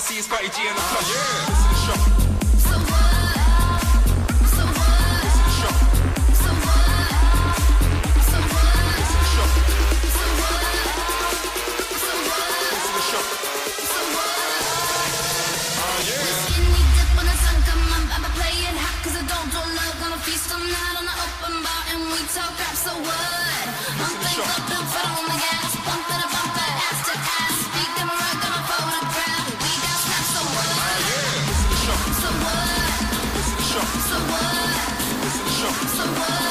see is Scotty G in the club. Yeah. Listen to the show. So what? So what? Listen to the show. So what? So what? Listen to the show. So what? So what? Listen to the show. So what? Ah, yeah. Skinny dip when the sun come up. I'ma play it hot 'cause I don't do love. Gonna feast all night on the open bar and we talk rap. So what? I'm Listen to the thankful show. to foot on the gas. Mama.